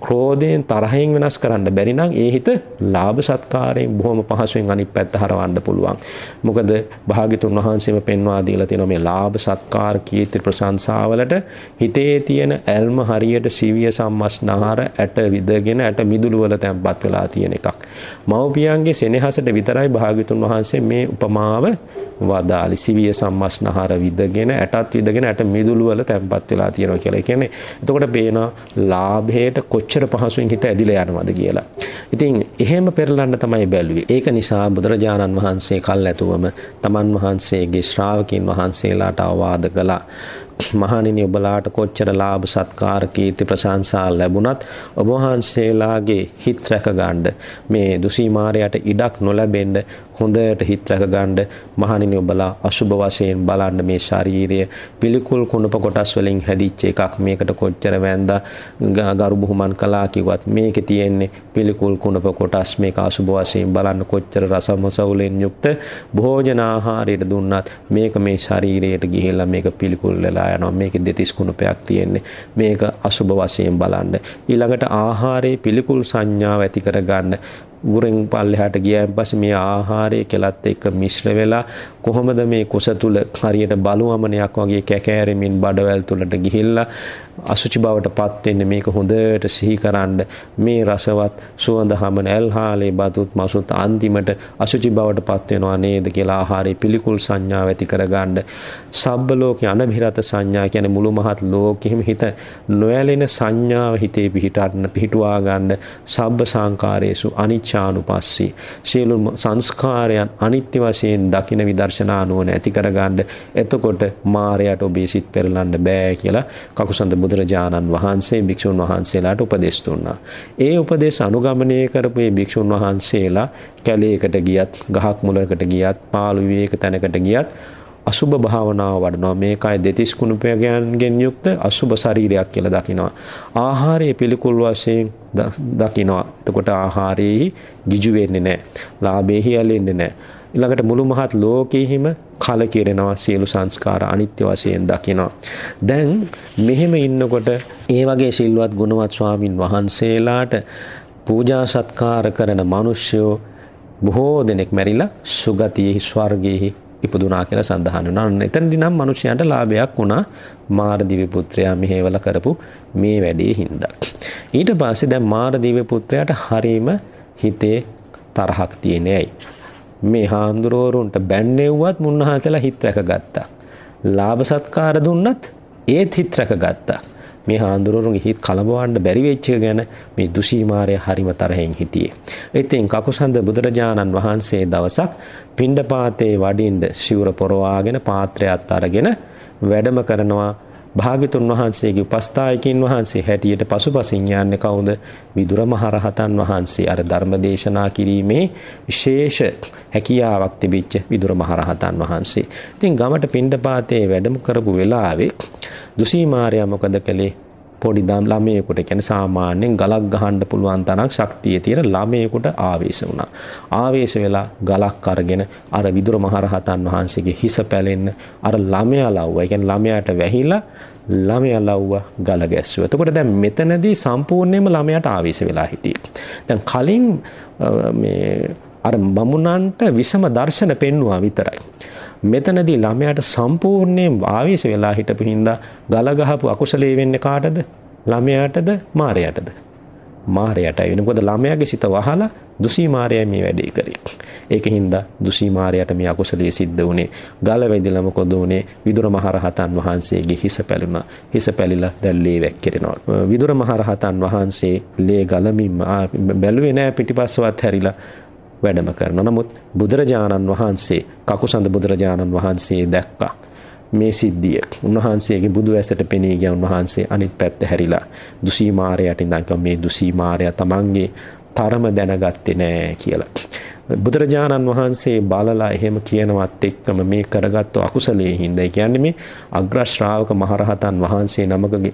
ක්‍රෝධයෙන් තරහෙන් වෙනස් කරන්න බැරි නම් ඒ හිත ලාභ සත්කාරයෙන් බොහොම පහසුවෙන් අනිත් පැත්ත හරවන්න පුළුවන්. මොකද භාග්‍යතුන් වහන්සේම පෙන්වා දීලා තියෙනවා මේ ලාභ සත්කාර කීර්ති ප්‍රශංසාවලට හිතේ තියෙන ඇල්ම හරියට සිවිය සම්මස්නහර ඇට විදගෙන ඇට මිදුළු වල තැම්පත් වෙලා තියෙන එකක්. මව්පියන්ගේ සෙනෙහසට විතරයි භාග්‍යතුන් වහන්සේ මේ උපමාව වදාලි සිවිය සම්මස්නහර විදගෙන ඇටත් විදගෙන ඇට මිදුළු වල තැම්පත් වෙලා තියෙනවා කියලා. ඒ කියන්නේ එතකොට පේනවා ලාභයට කොච්චර පහසුවෙන් හිත ඇදිලා යනවද කියලා. ඉතින් එහෙම පෙරලන්න තමයි බැලුවේ. ඒක නිසා බුදුරජාණන් වහන්සේ කල් ඇතුවම තමන් වහන්සේගේ ශ්‍රාවකින් වහන්සේලාට අවවාද කළා. මහණෙනි ඔබලාට කොච්චර ලාභ සත්කාර කීර්ති ප්‍රශංසා ලැබුණත් ඔබ වහන්සේලාගේ හිත රැක ගන්න මේ දුසීමාරයට ඉඩක් නොලැබෙන්න හොඳට හිත රැක ගන්න මහණෙනි ඔබලා අසුබ වශයෙන් බලන්න මේ ශාරීරිය පිළිකුල් කුණප කොටස් වලින් හැදිච්ච එකක්. මේකට කොච්චර වැන්දා ගරු බුහුමන් කළා කිව්වත් මේකේ තියෙන්නේ පිළිකුල් කුණප කොටස්. මේක අසුබ වශයෙන් බලන්න කොච්චර රසමසවුලෙන් යුක්ත භෝජන ආහාරයට දුන්නත් මේක මේ ශරීරයට ගිහිල්ලා මේක පිළිකුල් වෙලා යනවා. මේකේ දෙතිස් කුණපයක් තියෙන්නේ. මේක අසුබ වශයෙන් බලන්න. ඊළඟට ආහාරයේ පිළිකුල් සංඥාව ඇති කරගන්න උරෙන් පල්ලෙහාට ගියන් පස්සේ මේ ආහාරය කෙලත් එක්ක මිශ්‍ර වෙලා කොහොමද මේ කුස තුල හරියට බලුවමනයක් වගේ කැකෑරෙමින් බඩවැල් තුලට ගිහිල්ලා අසුචි බවට පත් වෙන්නේ මේක හොඳට සිහි කරන්න. මේ රසවත් සුවඳ හමන ඇල්හාලේ බතුත් මසුත් අන්තිමට අසුචි බවට පත් වෙනවා නේද කියලා ආහාරයේ පිළිකුල් සංඥාව ඇති කරගන්න. සබ්බ ලෝකේ අනභිරත සංඥා කියන්නේ මුළු මහත් ලෝකෙහිම හිත නොයැලෙන සංඥාව හිතේ පිහිටන්න පිහිටුවා ගන්න සබ්බ සංකාරයේසු අනිච්චානුපස්සී සියලු සංස්කාරයන් අනිත්‍ය වශයෙන් දකින විදර්ශනා නුවණ ඇති කරගන්න. එතකොට මායයට ඔබේ සිත් පෙරලන්න බෑ කියලා කකුසඳ බුදුරජාණන් වහන්සේ භික්ෂුන් වහන්සේලාට උපදෙස් දුන්නා. ඒ උපදෙස් අනුගමනය කරපු මේ භික්ෂුන් වහන්සේලා කැලේකට ගියත්, ගහක් මුලකට ගියත්, පාළු විවේක තැනකට ගියත් අසුබ භාවනාව වඩනවා. මේකයි දෙතිස් කුණුපයන්ගෙන් යුක්ත අසුබ ශරීරයක් කියලා දකිනවා. ආහාරයේ පිළිකුල් වශයෙන් දකිනවා. එතකොට ආහාරයේ ගිජු වෙන්නේ නැහැ. ලාභෙහි ඇලෙන්නේ නැහැ. ඊළඟට මුළු මහත් ලෝකෙහිම කලකිරෙනවා සියලු සංස්කාර අනිත්‍ය වශයෙන් දකිනවා. දැන් මෙහෙම ඉන්නකොට ඒ වගේ සිල්වත් ගුණවත් ස්වාමින් වහන්සේලාට පූජා සත්කාර කරන මිනිස්සුયો බොහෝ දෙනෙක් මැරිලා සුගතියෙහි ස්වර්ගයේහි ඉපදුනා කියලා සඳහන් වෙනවා. එතනදී නම් මිනිසයන්ට ලාභයක් වුණා මාරදිව්‍ය පුත්‍රයා මෙහෙවල කරපු මේ වැඩේ හින්දා. ඊට පස්සේ දැන් මාරදිව්‍ය පුත්‍රයාට හරීම හිතේ තරහක් තියෙන ඇයි. මේ හාමුදුරුවරුන්ට බැන්නේව්වත් මුන්නහන්සලා හිත රැකගත්තා. ලාභ සත්කාර දුන්නත් ඒත් හිත රැකගත්තා. මේ හාමුදුරුවරුන්ගේ හිත කලබවන්න බැරි වෙච්ච එක ගැන මේ දුසීමාරය හරිම තරහෙන් හිටියේ. ඉතින් කකුසඳ බුදුරජාණන් වහන්සේ දවසක් පිණ්ඩපාතේ වඩින්න සිවුර පොරවාගෙන පාත්‍රයත් අරගෙන වැඩම කරනවා භාග්‍යතුන් වහන්සේගේ උපස්ථායකින් වහන්සේ හැටියට පසුපසින් යන්නේ කවුද? විදුර මහරහතන් වහන්සේ. අර ධර්ම දේශනා කිරීමේ විශේෂ හැකියාවක් තිබිච්ච විදුර මහරහතන් වහන්සේ. ඉතින් ගමට පිණ්ඩපාතේ වැඩම කරපු වෙලාවේ දුසී මාර්යා මොකද කළේ? පොඩි දම් ළමයෙකුට කියන්නේ සාමාන්‍යයෙන් ගලක් ගහන්න පුළුවන් තරම් ශක්තිය තියෙන ළමයෙකුට ආවේශ වුණා. ආවේශ වෙලා ගලක් අරගෙන අර විදුර මහරහතන් වහන්සේගේ හිස පැලෙන්න අර ළමයා ලව්වා. ඒ කියන්නේ ළමයාට වැහිලා ළමයා ලව්වා ගල ගැස්සුවා. එතකොට දැන් මෙතනදී සම්පූර්ණයෙන්ම ළමයාට ආවේශ වෙලා හිටියේ. දැන් කලින් මේ අර බමුණන්ට විසම දර්ශන පෙන්නවා විතරයි. මෙතනදී ළමයාට සම්පූර්ණයෙන් ආවේශ වෙලා හිටපු හින්දා ගල ගහපු අකුසලයේ වෙන්නේ කාටද? ළමයාටද මාරයටද? මාරයටයි වෙන මොකද ළමයාගේ සිත වහලා දුසී මාරයයි මේ වැඩේ කරේ. ඒක හින්දා දුසී මාරයට මේ අකුසලයේ සිද්ධ වුණේ. ගල වැදිලා මොකද වුණේ? විදුර මහරහතන් වහන්සේගේ හිස පැලුණා. හිස පැලිලා දැන් ලේ වැක්කිරෙනවා. විදුර මහරහතන් වහන්සේ ලේ ගලමින් බැලුවේ නෑ පිටිපස්සවත් හැරිලා වැඩම කරනවා. නමුත් බුදුරජාණන් වහන්සේ කකුසඳ බුදුරජාණන් වහන්සේ දැක්කා. මේ සිද්ධිය උන්වහන්සේගේ බුදු ඇසට පෙනී ගිය උන්වහන්සේ අනිත් පැත්ත හැරිලා දුසී මාරයට ඉඳන් මේ දුසී මාරයා තමන්ගේ තරම දැනගත්තේ නෑ කියලා. බුදුරජාණන් වහන්සේ බලලා එහෙම කියනවත් එක්කම මේ කරගත්තු අකුසලයේ හින්දා කියන්නේ මේ අග්‍ර ශ්‍රාවක මහරහතන් වහන්සේ නමකගේ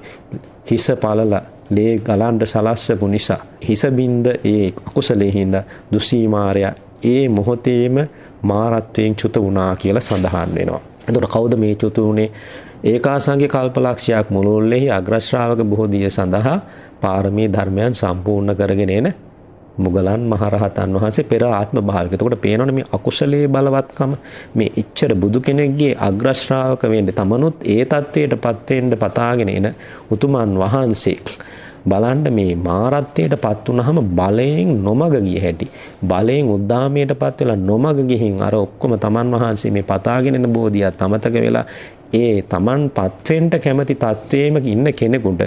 හිස පළලා ලේ ගලන්ඩ සලස්සපු නිසා හිසබින්ද ඒ අකුසලෙහින්ද දුසීමාරයා ඒ මොහොතේම මාරත්වයෙන් චුත වුණා කියලා සඳහන් වෙනවා. එතකොට කවුද මේ චුත වුණේ? ඒකාසංගේ කල්පලක්ෂයක් මුළුල්ලෙහි අග්‍රශ්‍රාවක බෝධිය සඳහා පාරමී ධර්මයන් සම්පූර්ණ කරගෙන එන මුගලන් මහරහතන් වහන්සේ පෙර ආත්ම භාවයක. එතකොට පේනවනේ මේ අකුසලයේ බලවත්කම මේ ඉච්ඡර බුදු කෙනෙක්ගේ අග්‍රශ්‍රාවක වෙන්නේ තමනුත් ඒ தത്വයටපත් වෙන්න පතාගෙන එන උතුමන් වහන්සේ බලන්න මේ මාරත්වයට පත් වුනහම බලයෙන් නොමග ගිය හැටි බලයෙන් උද්දාමයට පත් වෙලා නොමග ගිහින් අර ඔක්කොම තමන් වහන්සේ මේ පතාගෙන එන බෝධියත් අමතක වෙලා ඒ තමන් පත්වෙන්න කැමති තත්වයේම ඉන්න කෙනෙකුට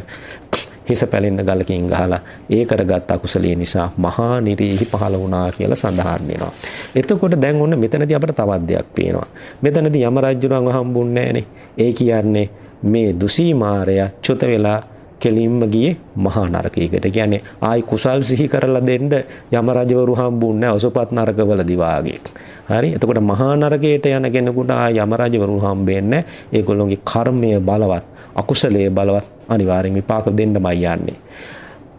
හිස පැලෙන්න ගලකින් ගහලා ඒ කරගත් අකුසලිය නිසා මහා නිරීහි පහළ වුණා කියලා සඳහන් වෙනවා. එතකොට දැන් ඔන්න මෙතනදී අපිට තවත් දෙයක් පේනවා. මෙතනදී යම රජුරන්ව හම්බුන්නේ නැහනේ. ඒ කියන්නේ මේ දුසී මාරයා චුත වෙලා කෙලින්ම ගියේ මහා නරකයකට. කියන්නේ ආයි කුසල් සිහි කරලා දෙන්න යම රජවරු හම්බුන්නේ නැහැ ඔසපත් නරකවලදී වාගේ. හරි. එතකොට මහා නරකයට යන කෙනෙකුට ආයි යම රජවරු හම්බෙන්නේ ඒගොල්ලෝගේ කර්මය බලවත්, අකුසලයේ බලවත් අනිවාර්යෙන් විපාක දෙන්නමයි යන්නේ.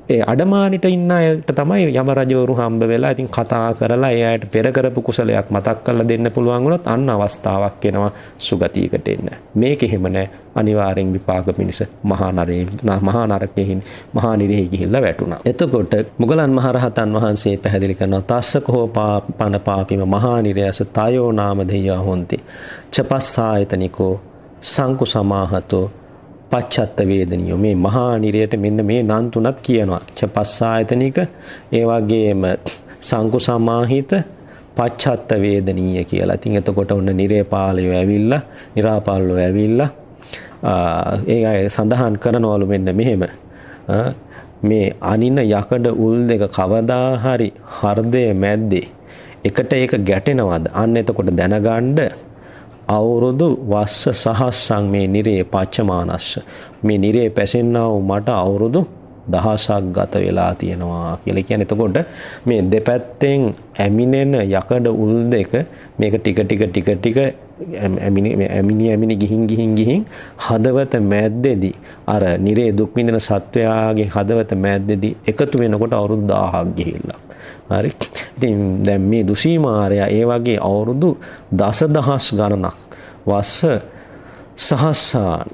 ඒ අඩමානිට ඉන්න අයට තමයි යම රජවරු හම්බ වෙලා ඉතින් කතා කරලා ඒ අයට පෙර කරපු කුසලයක් මතක් කරලා දෙන්න පුළුවන් වුණොත් අන්න අවස්ථාවක් එනවා සුගතියකට එන්න. මේක එහෙම නැහැ. අනිවාර්යෙන් විපාක පිණිස මහා නරේ මහා නරකයෙන් මහා නිරෙහි ගිහිල්ලා වැටුණා. එතකොට මුගලන් මහරහතන් වහන්සේ පැහැදිලි කරනවා තස්සකෝ පාපන පාපිම මහා නිරයස තයෝ නාම දෙය හොන්ති. චපස්සායතනිකෝ සංකු සමාහතෝ පච්චත්ත වේදනියෝ මේ මහා නිරයට මෙන්න මේ නම් තුනක් කියනවා. චපස්සායතනික ඒ වගේම සංකු සමාහිත පච්චත්ත වේදනීය කියලා. ඉතින් එතකොට ඔන්න නිරේපාලයෝ ඇවිල්ලා, निराපාලයෝ ඇවිල්ලා ඒ අය සඳහන් කරනවලු මෙන්න මෙහෙම. මේ අනින යකඩ උල් දෙක කවදා හරි හෘදයේ මැද්දේ එකට ඒක ගැටෙනවද? අන්න එතකොට දැනගන්න අවුරුදු වස්ස සහස්සං මේ නිරේ පච්චමානස්ස. මේ නිරේ පැසෙන්නා වූ මට අවුරුදු දහසක් ගත වෙලා තියෙනවා කියලා කියන්නේ. එතකොට මේ දෙපැත්තෙන් ඇමිනෙන යකඩ උල් දෙක මේක ටික ටික ටික ටික ඇමිනි ඇමිනි ඇමිනි ගිහින් ගිහින් ගිහින් හදවත මැද්දේදී අර නිරේ දුක් විඳින සත්වයාගේ හදවත මැද්දේදී එකතු වෙනකොට අවුරුදු 1000ක් ගිහිල්ලා. හරි. ඉතින් දැන් මේ දුසීමාරයා ඒ වගේ අවුරුදු දසදහස් ගණනක් වස්ස සහස්සාන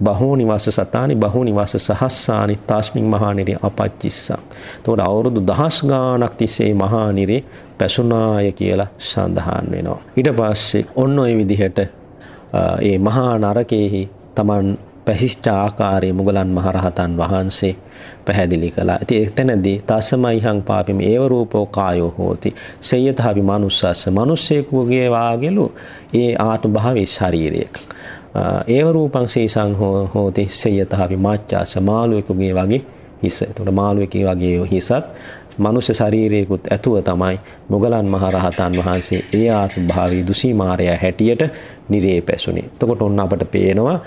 බහෝ නිවාස සතානි බහෝ නිවාස සහස්සානි තාස්මින් මහානිරේ අපච්චිස්සං. එතකොට අවුරුදු දහස් ගාණක් තිස්සේ මහානිරේ පැසුනාය කියලා සඳහන් වෙනවා. ඊට පස්සේ ඔන්න ඔය විදිහට ඒ මහා නරකයේහි Taman පැහිෂ්ඨ ආකාරයේ මුගලන් මහරහතන් වහන්සේ පැහැදිලි කළා. ඉතින් එතනදී තස්සමයිහං පාපිම ඒව රූපෝ කායෝ හෝති. සේයතහවි manussස්ස. මිනිස්සෙකුගේ වාගලු ඒ ආත්ම භාවයේ ශරීරයක. ඒව රූපං සේසං හෝති සේයතහවි මාච්ඡාස මාළුවෙකුගේ වගේ හිස. එතකොට මාළුවෙකුගේ වගේ හිසත් මනුෂ්‍ය ශරීරයකුත් ඇතුව තමයි මොගලන් මහරහතන් වහන්සේ ඒ ආත්ම භාවී දුසීමාරය හැටියට නිරේ පැසුනේ. එතකොට ඔන්න අපට පේනවා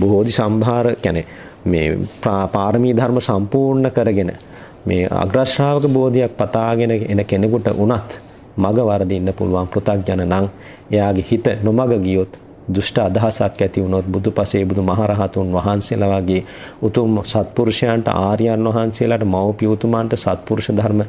බෝධි සම්භාර කියන්නේ මේ පාරමී ධර්ම සම්පූර්ණ කරගෙන මේ අග්‍රශ්‍රාවක බෝධියක් පතාගෙන එන කෙනෙකුට වුණත් මග වරදින්න පුළුවන් පෘථග්ජන නම් එයාගේ හිත නොමග ගියොත් දුෂ්ට අදහසක් ඇති වුණොත් බුදුපසේ බුදු මහරහතුන් වහන්සේලා වගේ උතුම් සත්පුරුෂයන්ට ආර්යයන් වහන්සේලාට මව්පිය උතුමන්ට සත්පුරුෂ ධර්ම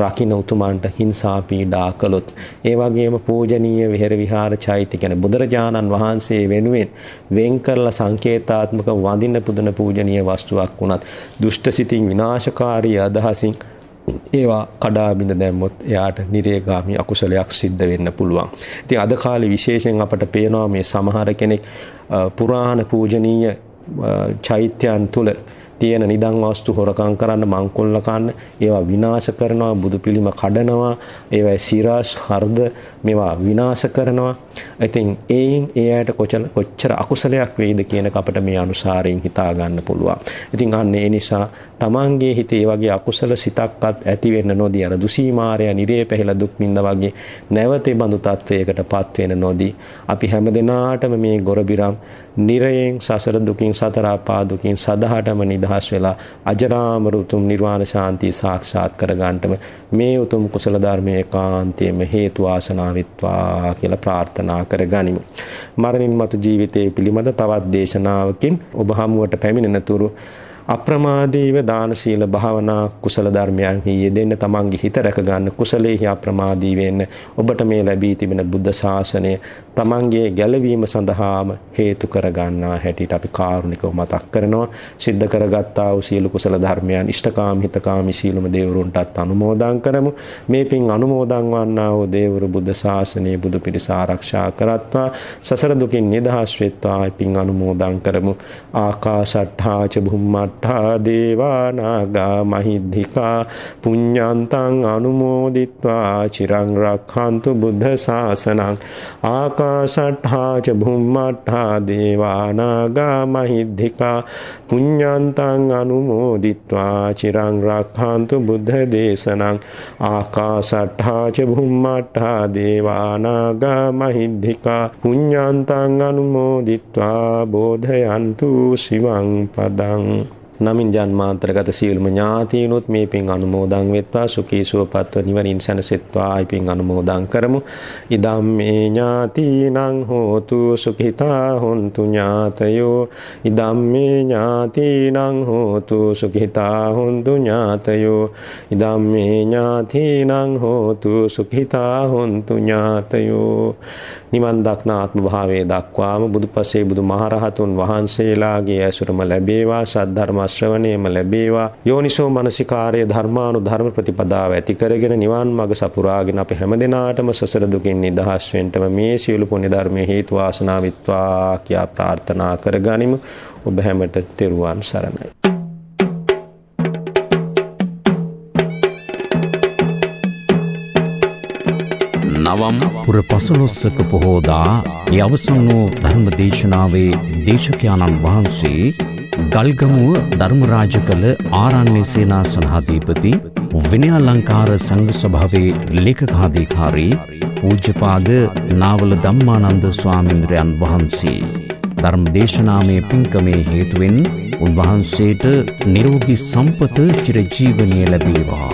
රකින්න උතුමන්ට හිංසා පීඩා කළොත් ඒ වගේම පූජනීය විහෙර විහාර චෛත්‍ය කියන්නේ බුදුරජාණන් වහන්සේ වෙනුවෙන් වෙන් කරලා සංකේතාත්මක වඳින්න පුදන පූජනීය වස්තුවක් වුණත් දුෂ්ට සිතින් විනාශකාරී අදහසින් ඒවා කඩා බිඳ දැම්මොත් එයාට නිරේගාමි අකුසලයක් සිද්ධ වෙන්න පුළුවන්. ඉතින් අද කාලේ විශේෂයෙන් අපට පේනවා මේ සමහර කෙනෙක් පුරාණ පූජනීය චෛත්‍යයන් තුල තියෙන නිදන් වස්තු හොරකම් කරන්න මංකොල්ල කන්න ඒවා විනාශ කරනවා බුදු පිළිම කඩනවා ඒවයි සිරස් හර්ද මේවා විනාශ කරනවා ඉතින් ඒයින් ඒ අයට කොච්චර අකුසලයක් වෙයිද කියන අපට මේ අනුසාරයෙන් හිතා ගන්න පුළුවන් ඉතින් අන්න ඒ නිසා තමන්ගේ හිතේ වගේ අකුසල සිතක්වත් ඇති වෙන්න නොදී අර දුසීමාරය නිරේ පැහිලා දුක් විඳ වගේ නැවතේ බඳු තත්වයකටපත් වෙන නොදී අපි හැමදෙනාටම මේ ගොරබිරම් නිරයෙන් සසර දුකින් සතර අපා දුකින් සදහටම නිදහස් වෙලා අජරාමර උතුම් නිර්වාණ ශාන්තිය සාක්ෂාත් කරගන්නටම මේ උතුම් කුසල ධර්මයේ කාන්තේම හේතු වාසනා වෙත්වා කියලා ප්‍රාර්ථනා කරගනිමු. මරණින් මතු ජීවිතයේ පිළිමද තවත් දේශනාවකින් ඔබ හමුවට පැමිණෙන තුරු අප්‍රමාදීව දාන සීල භාවනා කුසල ධර්මයන්හි යෙදෙන්න තමන්ගේ හිත රැක ගන්න කුසලයේ අප්‍රමාදී වෙන්න ඔබට මේ ලැබී තිබෙන බුද්ධ ශාසනය තමන්ගේ ගැලවීම සඳහාම හේතු කර ගන්නා හැටියට අපි කාරුණිකව මතක් කරනවා. සිද්ධ කරගත්තා වූ සීල කුසල ධර්මයන් ඉෂ්ඨකාම හිතකාමි සීලම දේවරුන්ටත් අනුමෝදන් කරමු. මේ පින් අනුමෝදන් වන්නා වූ දේවරු බුද්ධ ශාසනය බුදු පිරිස ආරක්ෂා කරත්වා. සසර දුකින් නිදහස් වෙත්වා. පින් අනුමෝදන් කරමු. ආකාශට්ඨා ච භුම්මට්ඨා අට්ඨා දේවා නාග මහිද්దికා පුඤ්ඤන්තං අනුමෝදිත්වා චිරං රක්ඛන්තු බුද්ධ ශාසනං ආකාශට්ඨා ච භුම්මට්ඨා දේවා නාග මහිද්దికා පුඤ්ඤන්තං අනුමෝදිත්වා චිරං රක්ඛන්තු බුද්ධ දේශනං ආකාශට්ඨා ච භුම්මට්ඨා දේවා නාග මහිද්దికා පුඤ්ඤන්තං අනුමෝදිත්වා බෝධයන්තු සිවං පදං නමින් ජන්මාන්තරගත සියලුම ඥාතීනුත් මේ පින් අනුමෝදන් වෙත්වා සුඛී සුවපත්ව නිවනින් සැනසෙත්වා. ආයි පින් අනුමෝදන් කරමු. ඉදම් මේ ඥාතීනං හෝතු සුඛිතා හොන්තු ඥාතයෝ. ඉදම් මේ ඥාතීනං හෝතු සුඛිතා හොන්තු ඥාතයෝ. ඉදම් මේ ඥාතීනං හෝතු සුඛිතා හොන්තු ඥාතයෝ. නිවන් දක්නා ආත්ම භාවයේ දක්වාම බුදුපසේ බුදු මහරහතුන් වහන්සේලාගේ ඇසුරම ලැබේවා. සද්ධර්ම ශ්‍රවණයම ලැබේවා. යෝනිසෝ මනසිකාරයේ ධර්මානු ධර්ම ප්‍රතිපදාව ඇති කරගෙන නිවන් මඟ සපුරාගෙන අපි හැමදෙනාටම සසර දුකින් නිදහස් වෙන්නම මේ සියලු පුණ්‍ය ධර්මයේ හේතු වාසනා විත්වා කියා ප්‍රාර්ථනා කරගනිමු. ඔබ හැමට තෙරුවන් සරණයි. නවම් පුර පසළොස්සක පොහෝදා ඒ අවසන් වූ ධර්ම දේශනාවේ දේශකයාණන් වහන්සේ ගල්ගමුව ධර්මරාජ කළ ආරණ්‍ය සේනාසනහාධීපති විනයාලංකාර සංඝ සභාවේ ලේකකාධිකාරී පූජ්‍යපාද නාවල ධම්මානන්ද ස්වාමීන්ද්‍රයන් වහන්සේ. ධර්ම දේශනාමය පින්කමේ හේතුවෙන් උන්වහන්සේට නිරෝගී සම්පත චිරජීවනය ලැබේවා.